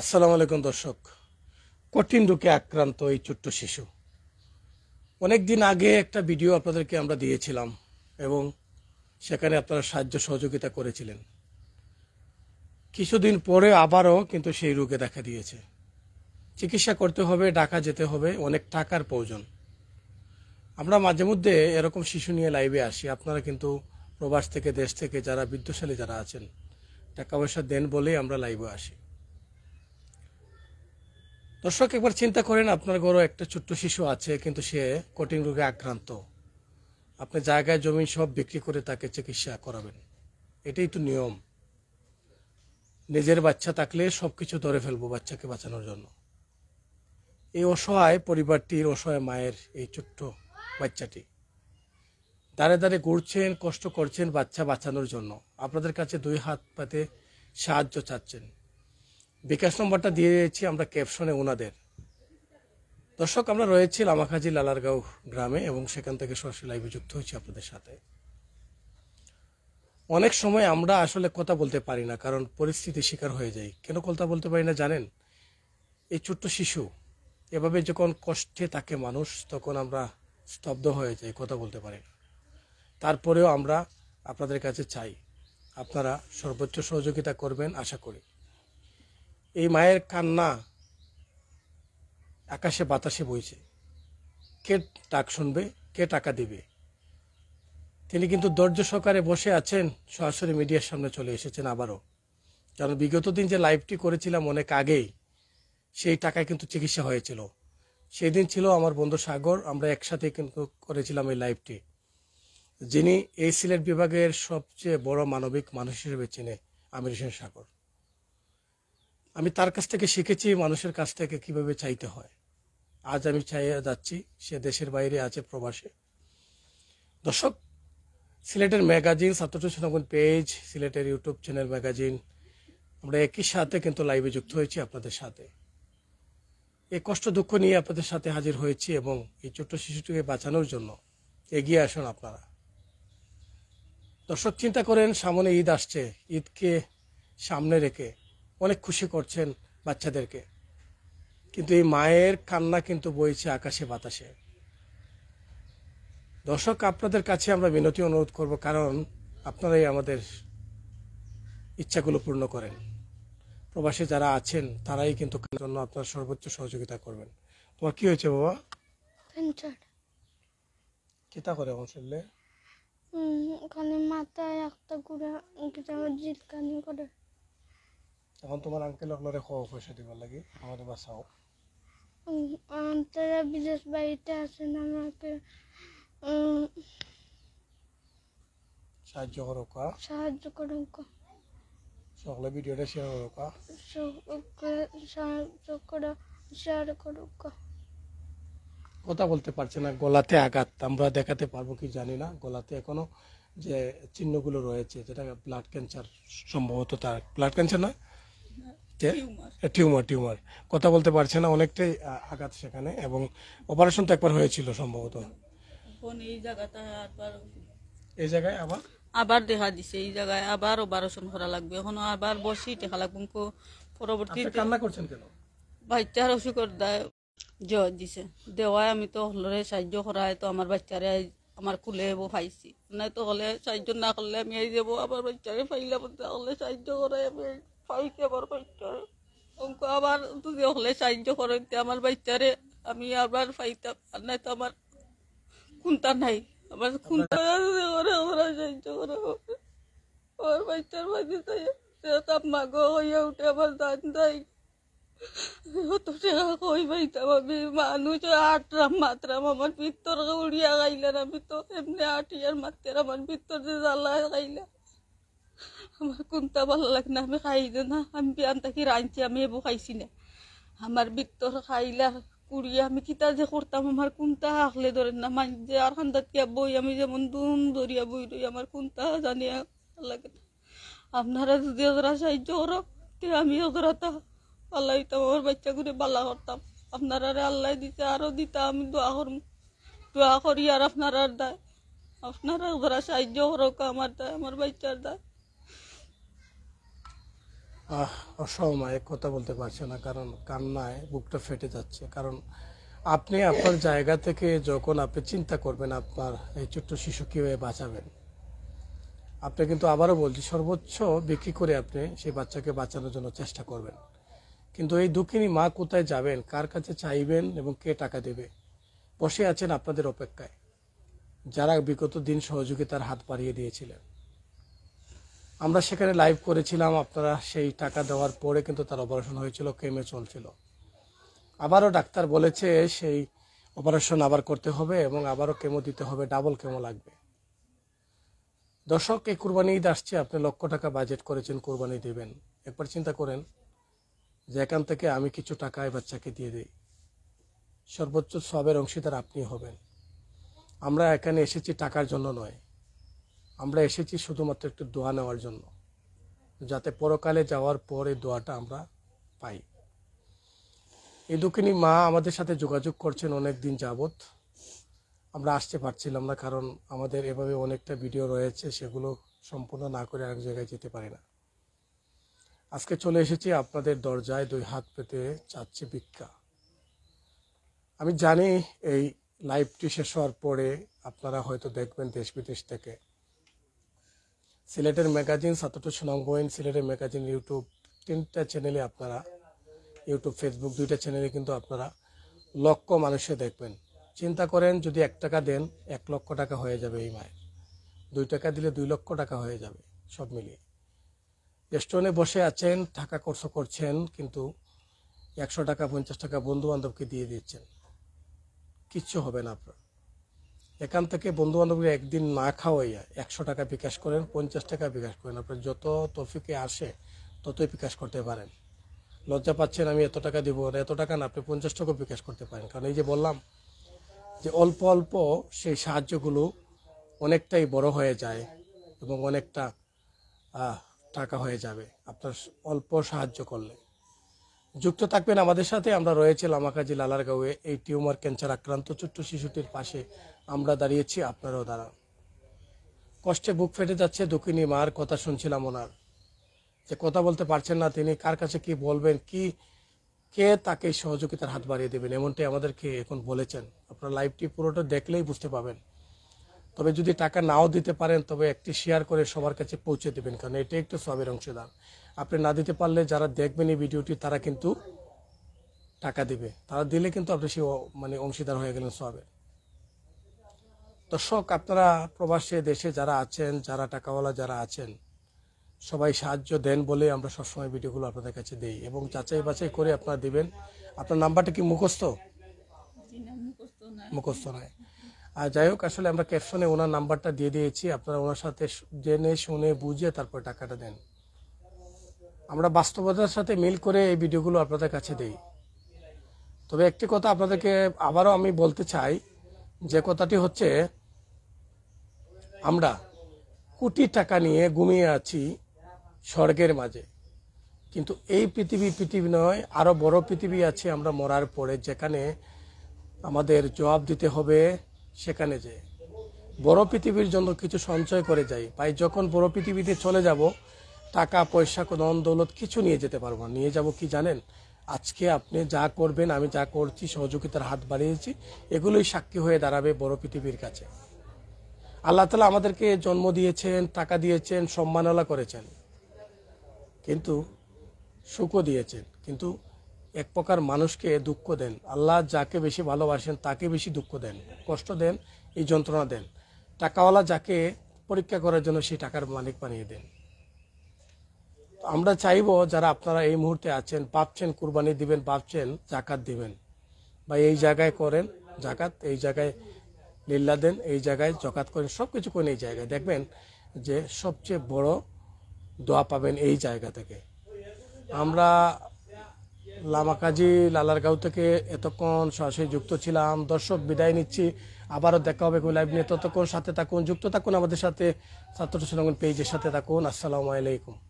আসসালামু আলাইকুম দর্শক। কঠিন রোগে আক্রান্ত এই ছোট্ট শিশু। অনেক দিন আগে একটা ভিডিও আপনাদেরকে আমরা দিয়েছিলাম এবং সেখানে আপনারা সাহায্য সহযোগিতা করেছিলেন। কিছুদিন পরে আবারও কিন্তু সেই রোগে দেখা দিয়েছে। চিকিৎসা করতে হবে, ঢাকা যেতে হবে, অনেক টাকার প্রয়োজন। আমরা মাঝে মধ্যে এরকম শিশু নিয়ে লাইভে আসি। আপনারা কিন্তু প্রবাস থেকে, দেশ থেকে যারা বিদ্যশালী যারা আছেন, টাকা পয়সা দেন বলেই আমরা লাইভে আসি। দর্শক, একবার চিন্তা করেন, আপনার ঘরে একটা ছোট্ট শিশু আছে, কিন্তু সে কঠিন রোগে আক্রান্ত। আপনি জায়গায় জমি সব বিক্রি করে তাকে চিকিৎসা করাবেন। এটাই তো নিয়ম। নিজের বাচ্চা থাকলে সব কিছু ধরে ফেলব বাচ্চাকে বাঁচানোর জন্য। এই অসহায় পরিবারটির অসহায় মায়ের এই ছোট্ট বাচ্চাটি। দাঁড়ে দাঁড়ে ঘুরছেন, কষ্ট করছেন বাচ্চা বাঁচানোর জন্য। আপনাদের কাছে দুই হাত পাতে সাহায্য চাচ্ছেন। বিকাশ নম্বরটা দিয়ে দিয়েছি আমরা ক্যাপশনে ওনাদের দর্শক, আমরা রয়েছি লামাখাজি লালারগাঁও গ্রামে এবং সেখান থেকে সরাসরি লাইভে যুক্ত হয়েছি আপনাদের সাথে। অনেক সময় আমরা আসলে কথা বলতে পারি না, কারণ পরিস্থিতি শিকার হয়ে যাই কেন কথা বলতে পারি না জানেন? এই ছোট্ট শিশু, এভাবে যখন কষ্টে থাকে মানুষ, তখন আমরা স্তব্ধ হয়ে যাই, কথা বলতে পারি না। তারপরেও আমরা আপনাদের কাছে চাই, আপনারা সর্বোচ্চ সহযোগিতা করবেন, আশা করি। এই মায়ের কান্না আকাশে বাতাসে বইছে। কে ডাক শুনবে? কে টাকা দিবে? তিনি কিন্তু ধৈর্য সহকারে বসে আছেন, সরাসরি মিডিয়ার সামনে চলে এসেছেন আবারও। কারণ বিগত দিন যে লাইভটি করেছিলাম অনেক আগেই, সেই টাকায় কিন্তু চিকিৎসা হয়েছিল। সেই দিন ছিল আমার বন্ধু সাগর, আমরা একসাথে কিন্তু করেছিলাম এই লাইভটি। যিনি এই সিলেট বিভাগের সবচেয়ে বড় মানবিক মানুষ হিসেবে চেনে আমির হোসেন সাগর। আমি তার কাছ থেকে শিখেছি মানুষের কাছ থেকে কীভাবে চাইতে হয়। আজ আমি চাইয়ে যাচ্ছি, সে দেশের বাইরে আছে প্রবাসে। দর্শক, সিলেটের ম্যাগাজিন ছিয়ানব্বই পেজ, সিলেটের ইউটিউব চ্যানেল ম্যাগাজিন, আমরা একই সাথে কিন্তু লাইভে যুক্ত হয়েছি আপনাদের সাথে। এই কষ্ট দুঃখ নিয়ে আপনাদের সাথে হাজির হয়েছি এবং এই ছোট্ট শিশুটিকে বাঁচানোর জন্য এগিয়ে আসুন আপনারা। দর্শক, চিন্তা করেন, সামনে ঈদ আসছে। ঈদকে সামনে রেখে অনেক খুশি করছেন বাচ্চাদেরকে। কিন্তু এই মায়ের কান্না কিন্তু বইছে আকাশে বাতাসে। দর্শক আপনাদের কাছে আমরা বিনতি অনুরোধ করব কারণ আপনারাই আমাদের ইচ্ছাগুলো পূর্ণ করেন। প্রবাসী যারা আছেন তারাই কিন্তু জন্য আপনার সর্বোচ্চ সহযোগিতা করবেন। তোমার কি হয়েছে বাবা? কিতা করে শরীরে ওখানে মাথায় একটা গুড়া করে। এখন তোমার আঙ্কেল আপনারে খাওয়া পয়সা দিবার লাগে আমাদের আহ, তারা বিদেশ বাড়িতে আছেন আমাকে সাহায্য করো কা সাহায্য করুন ক- সকলে ভিডিওটা শেয়ার করো কা সাহায্য করে শেয়ার করুক ক- কথা বলতে পারছে না গলাতে আঘাত। আমরা দেখাতে পারব কি জানি না গলাতে এখনও যে চিহ্নগুলো রয়েছে যেটা ব্লাড ক্যান্সার সম্ভবত তার ব্লাড ক্যান্সার নয় টিউমার। টিউমার কথা বলতে পারছে না অনেকটাই আঘাত সেখানে এবং অপারেশন তো একবার হয়েছিল সম্ভবত। এই জায়গায় আবার? আবার দেখা দিছে এই জায়গায় আবার অপারেশন করা লাগবে। এখন আবার বসি দেখা লাগবে পরবর্তীতে। কান্না করছেন কেন? বাচ্চার অসুখের দায় জ্বর দিছে। দেওয়ায় আমি তো হলরে সাহায্য করায় তো আমার বাচ্চারে আমার কুলে এবো পাইছি নাই তো হলে সাহায্য না করলে আমি এই যাব আবার বাচ্চারে পাইলাম তাহলে সাহায্য করাই আমি। পাইছি আবার বাচ্চারে। অঙ্ক আবার যদি হলে সাহায্য করেন আমার বাচ্চারে আমি আবার পাইতাম, আর নাই তো আমার কোনটা নাই। আমার কোনটা করে আমরা সাহায্য করা আমার বাচ্চার তাই তাপ মাগো হইয়া উঠে, আমার দান দেয়। অত টাকা কই পাইতাম আমি? মানুষ আটরাম মাত্রাম, আমার ভিতর উড়িয়া গাইলেন আমি তো এমনি আটিয়ার মাত্রের আমার ভিতর যে জ্বালা গাইলা আমার কোনটা ভালো লাগে না? আমি খাই না, আমি বিয়ান থাকি রাঁধছি? আমি এবো খাইছি না? আমার ভিতর খাইলা কুড়িয়া আমি কিতা যে করতাম আমার কোনটা আখলে ধরেন না? মাঝ যে আর খান্দাত কিয়া বই আমি যেমন দুম দরিয়া বই রই আমার কোনটা জানিয়া লাগে না? আপনারা যদি ওরা সাহায্য করো তে আমি ওরা তা আল্লাহ দিতাম আমার বাচ্চা করে বালা করতাম আপনারা আল্লাহ দিতে আরও দিতা, আমি দোয়া করম। দোয়া করি আর আপনারা দেয়। আপনারা ওরা সাহায্য করো আমার দেয় আমার বাচ্চার দেয়। আহ, অসহায় কথা বলতে পারছে না কারণ কান্নায় বুকটা ফেটে যাচ্ছে। কারণ আপনি আপনার জায়গা থেকে যখন আপনি চিন্তা করবেন আপনার এই ছোট্ট শিশু কীভাবে বাঁচাবেন? আপনি কিন্তু আবারও বলছি সর্বোচ্চ বিক্রি করে আপনি সেই বাচ্চাকে বাঁচানোর জন্য চেষ্টা করবেন। কিন্তু এই দুঃখিনী মা কোথায় যাবেন কার কাছে চাইবেন এবং কে টাকা দেবে? বসে আছেন আপনাদের অপেক্ষায়। যারা বিগত দিন সহযোগিতার হাত বাড়িয়ে দিয়েছিলেন। আমরা সেখানে লাইভ করেছিলাম, আপনারা সেই টাকা দেওয়ার পরে কিন্তু তার অপারেশন হয়েছিল কেমে চলছিল। আবারও ডাক্তার বলেছে সেই অপারেশন আবার করতে হবে এবং আবারও কেমো দিতে হবে ডাবল কেমো লাগবে। দর্শক, এই কুরবানি ঈদ আসছে, আপনি লক্ষ টাকা বাজেট করেছেন, কুরবানি দেবেন। একবার চিন্তা করেন যে এখান থেকে আমি কিছু টাকা এই বাচ্চাকে দিয়ে দিই। সর্বোচ্চ সবের অংশীদার আপনি হবেন। আমরা এখানে এসেছি টাকার জন্য নয়। আমরা এসেছি শুধুমাত্র একটু দোয়া নেওয়ার জন্য, যাতে পরকালে যাওয়ার পর দোয়াটা আমরা পাই। এই দুঃখিনী মা আমাদের সাথে যোগাযোগ করছেন অনেক দিন যাবত আমরা আসতে পারছিলাম না, কারণ আমাদের এভাবে অনেকটা ভিডিও রয়েছে, সেগুলো সম্পূর্ণ না করে আরেক জায়গায় যেতে পারি না। আজকে চলে এসেছি আপনাদের দরজায়, দুই হাত পেতে চাচ্ছি ভিক্ষা। আমি জানি এই লাইভটি শেষ হওয়ার পরে আপনারা হয়তো দেখবেন দেশ বিদেশ থেকে সিলেটের ম্যাগাজিন সাতটো সুনাম গোয়েন, সিলেটের ম্যাগাজিন ইউটিউব তিনটা চ্যানেলে আপনারা, ইউটিউব, ফেসবুক দুইটা চ্যানেলে কিন্তু আপনারা লক্ষ মানুষে দেখবেন। চিন্তা করেন, যদি এক টাকা দেন, এক লক্ষ টাকা হয়ে যাবে এই মায়ের। দুই টাকা দিলে দুই লক্ষ টাকা হয়ে যাবে, সব মিলিয়ে। রেস্টুরেন্টে বসে আছেন, টাকা খরচ করছেন, কিন্তু একশো টাকা, পঞ্চাশ টাকা বন্ধু বান্ধবকে দিয়ে দিচ্ছেন। কিচ্ছু হবে না আপনার। এখান থেকে বন্ধু বান্ধবরা একদিন না খাওয়াইয়া একশো টাকা বিকাশ করেন, পঞ্চাশ টাকা বিকাশ করেন। আপনার যত তফিকে আসে, ততই বিকাশ করতে পারেন। লজ্জা পাচ্ছেন আমি এত টাকা দিব না, এত টাকা না, আপনি পঞ্চাশ টাকা বিকাশ করতে পারেন। কারণ এই যে বললাম যে অল্প অল্প সেই সাহায্যগুলো অনেকটাই বড় হয়ে যায় এবং অনেকটা টাকা হয়ে যাবে। আপনার অল্প সাহায্য করলে। যুক্ত থাকবেন আমাদের সাথে। আমরা রয়েছে লামাকাজি লালারগাঁওয়ে এই টিউমার ক্যান্সার আক্রান্ত ছোট্ট শিশুটির পাশে আমরা দাঁড়িয়েছি। আপনারাও দাঁড়ান। কষ্টে বুক ফেটে যাচ্ছে দুঃখিনী মার কথা শুনছিলাম ওনার। যে কথা বলতে পারছেন না তিনি, কার কাছে কি বলবেন, কি, কে তাকে সহযোগিতার হাত বাড়িয়ে দেবেন, এমনটাই আমাদেরকে এখন বলেছেন। আপনারা লাইভটি পুরোটা দেখলেই বুঝতে পাবেন। তবে যদি টাকা নাও দিতে পারেন তবে একটি শেয়ার করে সবার কাছে পৌঁছে দেবেন কারণ এটা একটু সবের অংশদান আপনি না দিতে পারলে যারা দেখবেন এই ভিডিওটি তারা কিন্তু টাকা দিবে। তারা দিলে কিন্তু আপনি সে মানে অংশীদার হয়ে গেলেন সবের দর্শক আপনারা প্রবাসে দেশে যারা আছেন যারা টাকাওয়ালা যারা আছেন সবাই সাহায্য দেন বলে আমরা সবসময় ভিডিওগুলো আপনাদের কাছে দিই এবং যাচাই বাছাই করে আপনারা দিবেন। আপনার নাম্বারটা কি মুখস্থ? মুখস্থ নয়। আর যাই হোক, আসলে আমরা ক্যাপশনে ওনার নাম্বারটা দিয়ে দিয়েছি। আপনারা ওনার সাথে জেনে, শুনে, বুঝে তারপর টাকাটা দেন। আমরা বাস্তবতার সাথে মিল করে এই ভিডিওগুলো আপনাদের কাছে দেই। তবে একটি কথা আপনাদেরকে আবারও আমি বলতে চাই, যে কথাটি হচ্ছে, আমরা কোটি টাকা নিয়ে ঘুমিয়ে আছি স্বর্গের মাঝে। কিন্তু এই পৃথিবী পৃথিবী নয় আরও বড় পৃথিবী আছে, আমরা মরার পরে। যেখানে আমাদের জবাব দিতে হবে সেখানে যে বড় পৃথিবীর জন্য কিছু সঞ্চয় করে যাই ভাই, যখন বড় পৃথিবীতে চলে যাব, টাকা, পয়সা ধন দৌলত কিছু নিয়ে যেতে পারব না। নিয়ে যাব কি জানেন? আজকে আপনি যা করবেন, আমি যা করছি, সহযোগিতার হাত বাড়িয়েছি, এগুলোই সাক্ষী হয়ে দাঁড়াবে বড় পৃথিবীর কাছে। আল্লাহ তালা আমাদেরকে জন্ম দিয়েছেন, টাকা দিয়েছেন সম্মানলা করেছেন। কিন্তু সুখও দিয়েছেন। কিন্তু এক প্রকার মানুষকে দুঃখ দেন। আল্লাহ যাকে বেশি ভালোবাসেন, তাকে বেশি দুঃখ দেন, কষ্ট দেন, এই যন্ত্রণা দেন। টাকাওয়ালা যাকে পরীক্ষা করার জন্য সেই টাকার মালিক বানিয়ে দেন। আমরা চাইব যারা আপনারা এই মুহূর্তে আছেন, ভাবছেন কুরবানি দিবেন, ভাবছেন জাকাত দিবেন। বা এই জায়গায় করেন জাকাত, এই জায়গায় লিল্লা দেন, এই জায়গায় জকাত করেন সব কিছু করেন এই জায়গায়। দেখবেন যে সবচেয়ে বড় দোয়া পাবেন এই জায়গা থেকে। আমরা লামাকাজি লালারগাঁও থেকে এতক্ষণ সরাসরি যুক্ত ছিলাম। দর্শক, বিদায় নিচ্ছি। আবারও দেখা হবে কোনো লাইভ নিয়ে। ততক্ষণ সাথে থাকুন, যুক্ত থাকুন আমাদের সাথে। ছাত্র সুনামন পেজের সাথে থাকুন। আসসালামু আলাইকুম।